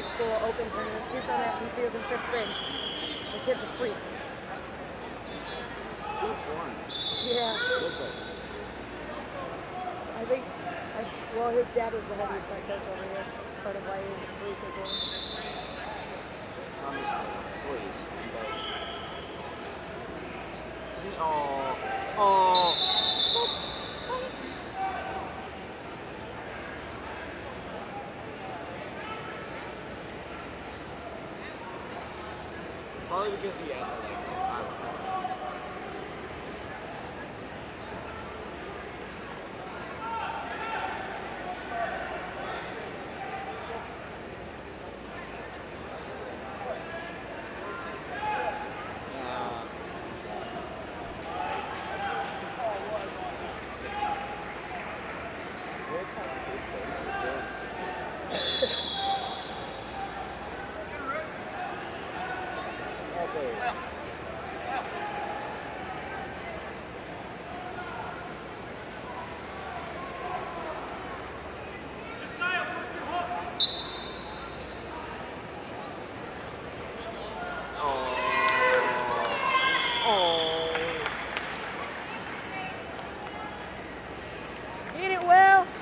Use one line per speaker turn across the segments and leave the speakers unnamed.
high school open tournaments. He's done that since he was in fifth grade. The kid's a freak.
Which one?
Yeah. I think, I, well, his dad was the heavy set coach over here. That's part of why he's a freak as well.
Thomas, please. Oh. Oh. Probably because he had the, like,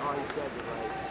Oh, he's dead to rights.